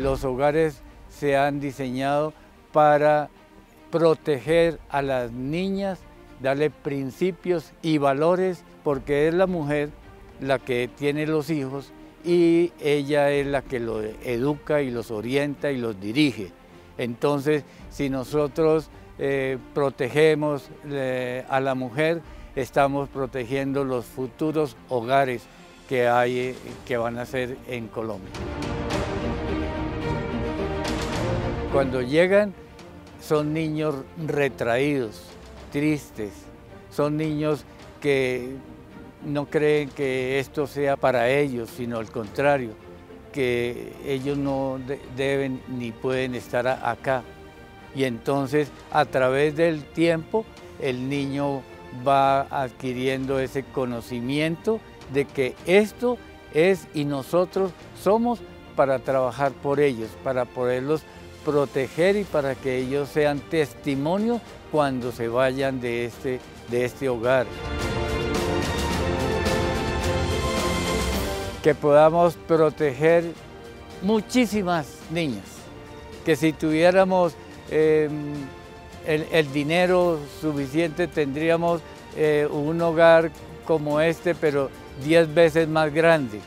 Los hogares se han diseñado para proteger a las niñas, darle principios y valores, porque es la mujer la que tiene los hijos y ella es la que los educa y los orienta y los dirige. Entonces, si nosotros eh, protegemos eh, a la mujer, estamos protegiendo los futuros hogares que, hay, eh, que van a ser en Colombia. Cuando llegan son niños retraídos, tristes, son niños que no creen que esto sea para ellos, sino al contrario, que ellos no deben ni pueden estar acá. Y entonces a través del tiempo el niño va adquiriendo ese conocimiento de que esto es y nosotros somos para trabajar por ellos, para poderlos proteger y para que ellos sean testimonio cuando se vayan de este, de este hogar. Que podamos proteger muchísimas niñas, que si tuviéramos em, el, dinero suficiente tendríamos eh, un hogar como este, pero diez veces más grande.